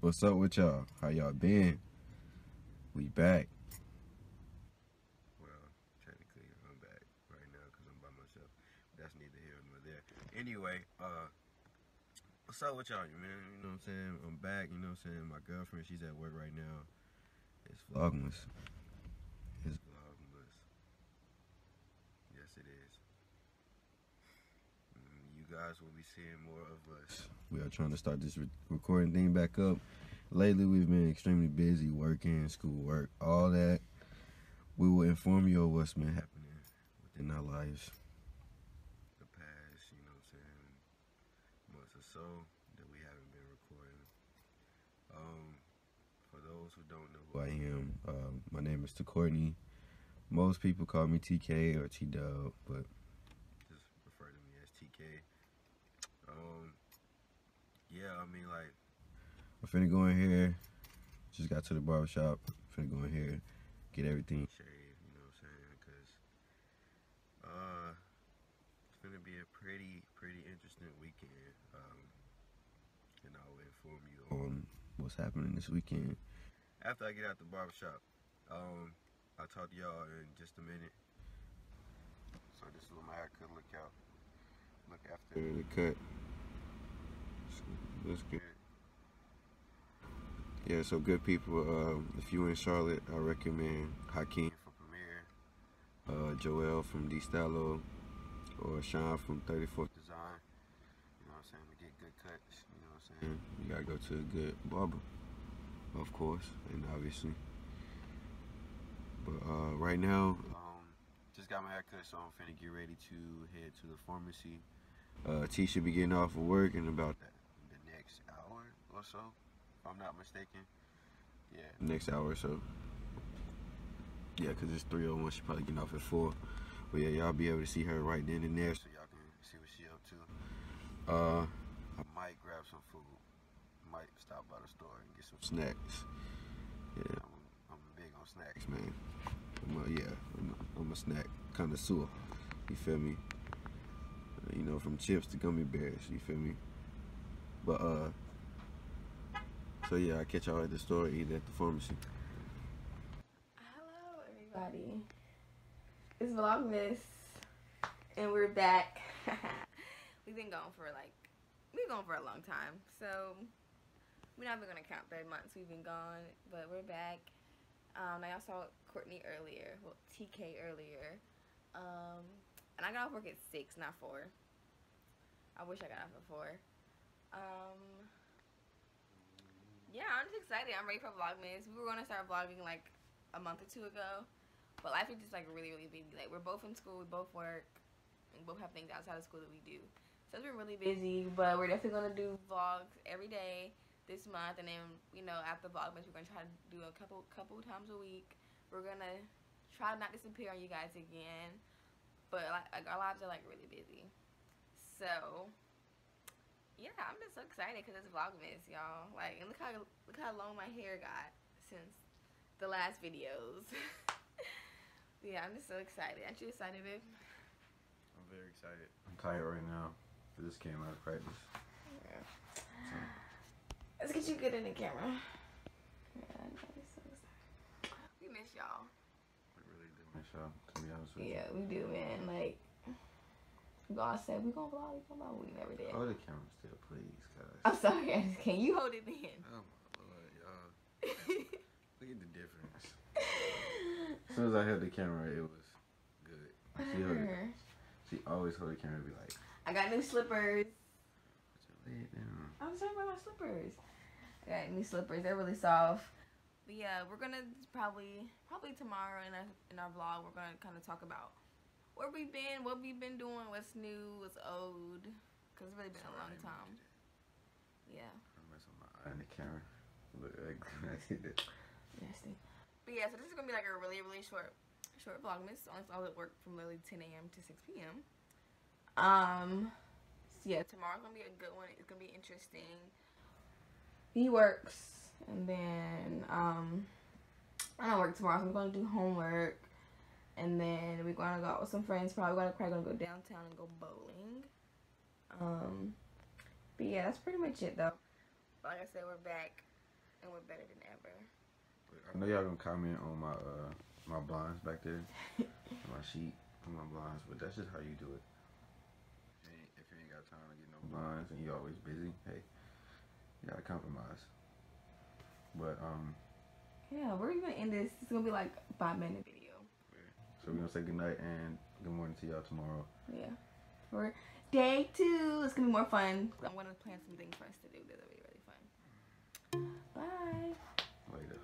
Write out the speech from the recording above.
What's up with y'all? How y'all been? We back. Well, technically, I'm back right now because I'm by myself. That's neither here nor there. Anyway, uh, what's up with y'all, man? You know what I'm saying? I'm back. You know what I'm saying? My girlfriend, she's at work right now. It's Vlogmas. It's Vlogmas. Yes, it is. Guys will be seeing more of us. We are trying to start this re- recording thing back up. Lately, we've been extremely busy working, school work, all that. We will inform you of what's been happening within our lives. The past, you know what I'm saying, months or so that we haven't been recording. Um, for those who don't know who I am, um, my name is Courtney. Most people call me TK or T Dub, but just refer to me as TK. Um, yeah, I mean, like, I'm finna go in here. Just got to the barber shop. Finna go in here, get everything shaved. You know what I'm saying? Cause uh, it's gonna be a pretty, pretty interesting weekend. Um, and I will inform you on what's happening this weekend after I get out the barber shop. Um, I'll talk to y'all in just a minute. So this is what my haircut look out. Look after the cut. Looks good. Yeah, so good people. Um, if you in Charlotte, I recommend Hakeem from Premier, uh, Joel from D Stylo, or Sean from 34th Design. You know what I'm saying? To get good cuts. You know what I'm saying? You gotta go to a good barber, of course, and obviously. But uh, right now, um, just got my hair cut, so I'm finna get ready to head to the pharmacy. Uh, T should be getting off of work in about the next hour or so, if I'm not mistaken. Yeah, next hour or so. Yeah, because it's 301, she probably getting off at 4. But yeah, y'all be able to see her right then and there, so y'all can see what she up to. Uh, I might grab some food. Might stop by the store and get some snacks. Yeah, I'm, I'm big on snacks, man. I'm a, yeah, I'm a, I'm a snack connoisseur. You feel me? You know, from chips to gummy bears. You feel me? But uh, so yeah, I catch y'all at the store, at the pharmacy. Hello, everybody. It's Vlogmas, and we're back. we've been gone for like, we've been gone for a long time, so we're not even gonna count the months we've been gone, but we're back. Um, I saw Courtney earlier, well, TK earlier, um, and I got off work at six, not four. I wish I got off at four. Um, yeah, I'm just excited. I'm ready for Vlogmas. We were gonna start vlogging like a month or two ago. But life is just like really, really busy. Like we're both in school, we both work, and both have things outside of school that we do. So it's been really busy, but we're definitely gonna do vlogs every day this month, and then you know after Vlogmas we're gonna try to do a couple couple times a week. We're gonna try to not disappear on you guys again, but like, like our lives are like really busy. So yeah, I'm just so excited because it's Vlogmas, y'all. Like, and look how look how long my hair got since the last videos. yeah, I'm just so excited. Aren't you excited, babe? I'm very excited. I'm tired right now. I just came out of practice. Yeah. Let's get you good in the camera. Yeah, I'm so excited. We miss y'all. We really do miss y'all, to be honest with you. Yeah, we do, man. Like, God said we gonna vlog, we gonna vlog, we never did. Hold the camera still, please, guys. I'm sorry, I just can't. You hold it then. Oh my lord, y'all. Look at the difference. As soon as I held the camera, it was good. She, held it, she always hold the camera and be like, I got new slippers. put your leg down. I was talking about my slippers. I got new slippers. They're really soft. But yeah, we're gonna probably probably tomorrow in our in our vlog we're gonna kind of talk about where we've been, what we've been doing, what's new, what's old. Cause it's really been Sorry, a I long time. Yeah. I'm messing my eye in the camera. Look like I that. nasty. But yeah, so this is gonna be like a really really short short vlogmas. Honestly, I'll work from literally 10 a.m. to 6 p.m. Um, so yeah, tomorrow's gonna be a good one. It's gonna be interesting. He works, and then um, I don't work tomorrow, so I'm gonna do homework, and then we're gonna go out with some friends. Probably gonna probably gonna go downtown and go bowling. Um, but yeah, that's pretty much it though. But like I said, we're back. and we're better than ever. I know y'all gonna comment on my uh my blinds back there, my sheet on my blinds, but that's just how you do it. If you ain't, if you ain't got time to get no blinds and you always busy, hey, you gotta compromise. But um, Yeah, we're gonna end this. It's gonna be like five minute video. So we're gonna say good night and good morning to y'all tomorrow. Yeah. For day two, it's gonna be more fun. I want to plan some things for us to do. That'll be really fun. Bye. Later.